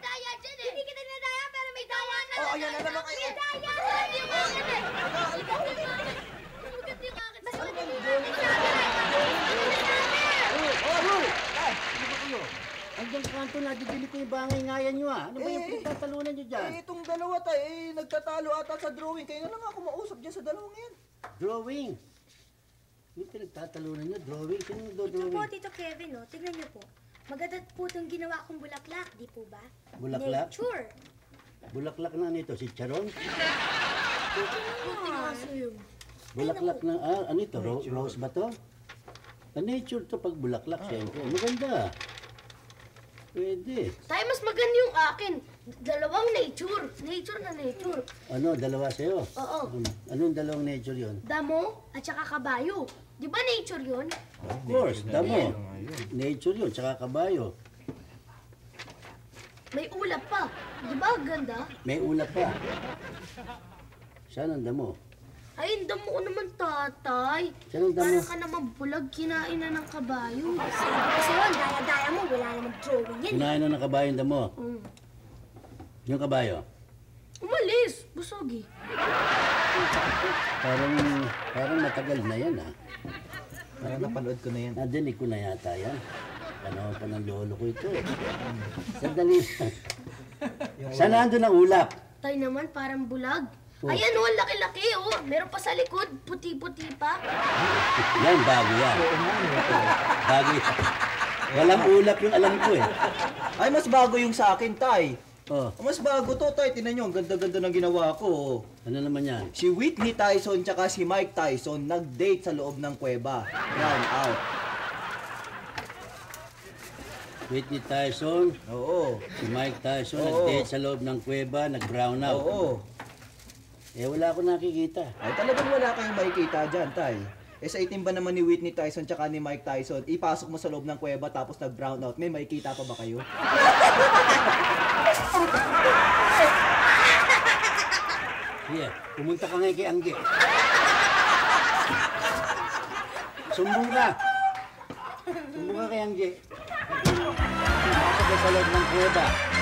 daya dyan. Hindi kita nadaya, pero may daya na. Oo, ayan na naman daya na. Hindi mo yung akin. Mas maganda. Ay, ano? Andiyan kanto, nadidili ko yung bangay ngayan nyo ah. Ano ba yung eh, pinagtatalunan nyo dyan? Eh, itong dalawa tayo, eh, nagtatalo ata sa drawing. Kayo na lang ako mausap dyan sa dalawang yan. Drawing? Yung pinagtatalunan nyo, drawing? Sino nagdo-drawing? Ito po, Tito Kevin, no? Tignan nyo po. Maganda po itong ginawa kong bulaklak, di po ba? Bulaklak? Nature. Bulaklak na nito, si Charon. Buti nga sa'yo. Bulaklak na, ah, ano ito? Ro- rose ba to? Ah, nature to pag bulaklak, siyempre. Maganda. Pwede. Tayo mas maganda yung akin. Dalawang nature. Nature na nature. Ano, dalawa sa'yo? Oo. Um, Anong dalawang nature yon? Damo at saka kabayo. Di ba nature yun? Of course, damo. Nature yun, tsaka kabayo. May ulap pa. Di ba ganda? May ulap pa. Saan ang damo? Ay, ang damo ko naman, tatay. Saan ang damo? Parang ka naman bulag, kinain na ng kabayo. Sa'yo, ang daya-daya mo, wala namang drawing yan. Kinain na ng kabayo ang damo. Mm. Yung kabayo. Umalis, busog eh. Parang, parang matagal na yan ah. Parang napanood ko na yan. Nadinig ko na yata yan. Panahon pa ng lolo ko ito eh. Sandali. Saan nandun ang ulap? Tay naman, parang bulag. Oh. Ayan oh, ang laki-laki oh. Meron pa sa likod, puti-puti pa. Yan, bago yan. Bago yan. Walang ulap yung alam ko eh. Ay, mas bago yung sa akin, Tay. Oh, Mas bago to, Tay. Tinan nyo, ang ganda-ganda ng ginawa ko. oh. ano naman yan? Si Whitney Tyson tsaka si Mike Tyson nag-date sa loob ng kuweba. Brown out. Whitney Tyson, Oo. si Mike Tyson, Oo. nag-date sa loob ng kuweba, nag-brown out. Oo. Eh, wala ako nakikita. Ay, talagang wala kayong makikita dyan, Tay. Eh sa itim ba naman ni Whitney Tyson tsaka ni Mike Tyson, ipasok mo sa loob ng kuweba tapos nag-brown out, may makikita pa ba kayo? Sige, pumunta ka ngayon kay Angge. Sumbong ka. Sumbong ka kay Angge. Pasok ka sa loob ng kuweba.